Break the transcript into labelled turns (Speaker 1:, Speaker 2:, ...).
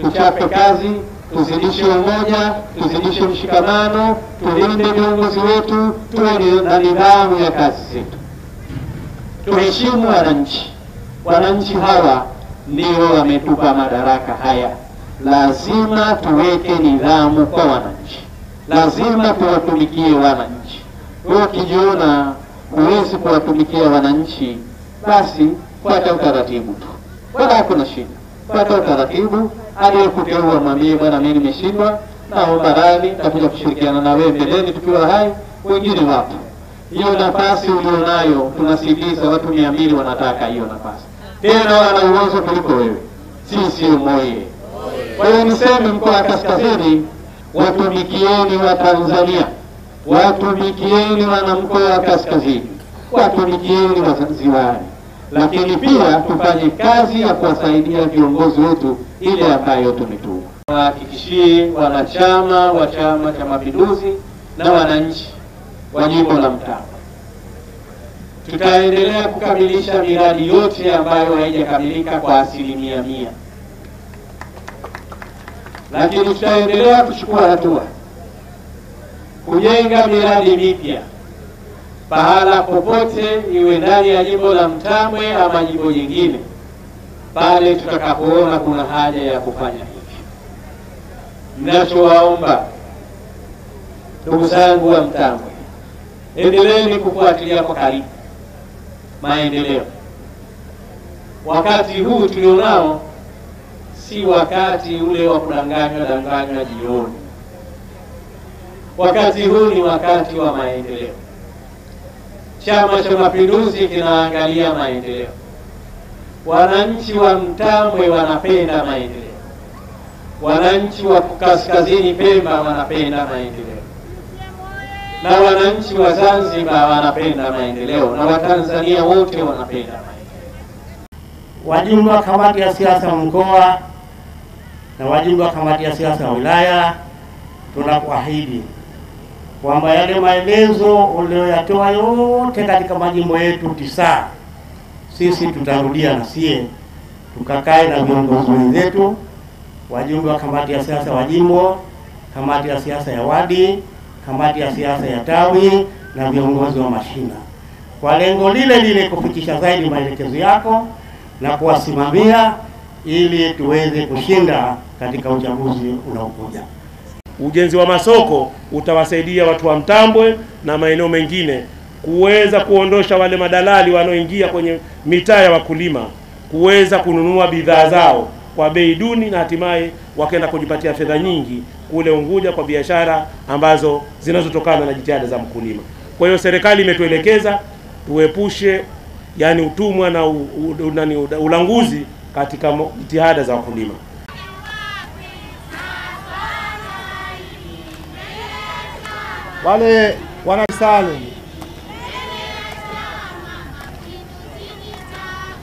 Speaker 1: Tuchape kazi, tuzidishe umoja, tuzidishe mshikamano, tulinde viongozi wetu, tuwe na nidhamu ya kazi zetu, tuheshimu wananchi. Wananchi hawa ndio wametupa madaraka haya, lazima tuweke nidhamu kwa wananchi lazima tuwatumikie wananchi. Wewe ukijiona huwezi kuwatumikia wananchi, basi fuata utaratibu tu, wala hakuna shida. Fuata utaratibu, aliyekuteua mwambie, bwana, mimi nimeshindwa, naomba radhi, nitakuja kushirikiana na wewe mbeleni tukiwa hai. Wengine wapo, hiyo nafasi ulionayo, tunasitiza watu mia mbili wanataka hiyo nafasi, tena wana uwezo kuliko wewe, sisi moye. Kwa hiyo niseme, mkoa wa Kaskazini, watumikieni wa Tanzania, watumikieni wanamkoa wa Kaskazini, watumikieni Wazanzibari, lakini pia tufanye kazi ya kuwasaidia viongozi wetu ile ambayo tumetuma. Wahakikishie wanachama wa Chama cha Mapinduzi na wananchi wa jimbo la Mtama, tutaendelea kukamilisha miradi yote ambayo haijakamilika kwa asilimia mia, lakini tutaendelea kuchukua hatua kujenga miradi mipya pahala popote, iwe ndani ya jimbo la Mtamwe ama jimbo jingine, pale tutakapoona kuna haja ya kufanya hivi. Ninachowaomba ndugu zangu wa Mtamwe, endeleeni kufuatilia kwa karibu maendeleo. Wakati huu tulionao si wakati ule wa kudanganywa danganywa jioni. Wakati huu ni wakati wa maendeleo. Chama cha Mapinduzi kinaangalia maendeleo. Wananchi wa Mtambwe wanapenda maendeleo, wananchi wa Kaskazini Pemba wanapenda maendeleo, na wananchi wa Zanzibar wanapenda maendeleo, na Watanzania wote wanapenda maendeleo.
Speaker 2: Wajumbe wa kamati ya siasa mkoa na wajumbe wa kamati ya siasa ya wilaya, tunakuahidi kwamba yale maelezo uliyoyatoa yote katika majimbo yetu tisa, sisi tutarudia na sie tukakae na viongozi wenzetu, wajumbe wa kamati ya siasa wa jimbo, kamati ya siasa ya wadi, kamati ya siasa ya tawi na viongozi wa mashina, kwa lengo lile lile kufikisha zaidi maelekezo yako na kuwasimamia ili tuweze kushinda katika uchaguzi unaokuja.
Speaker 3: Ujenzi wa masoko utawasaidia watu wa Mtambwe na maeneo mengine kuweza kuondosha wale madalali wanaoingia kwenye mitaa ya wakulima kuweza kununua bidhaa zao kwa bei duni na hatimaye wakaenda kujipatia fedha nyingi kule Unguja kwa biashara ambazo zinazotokana na jitihada za mkulima. Kwa hiyo serikali imetuelekeza tuepushe yani utumwa na u, u, nani, ulanguzi katika jitihada za wakulima.
Speaker 4: wale wanasale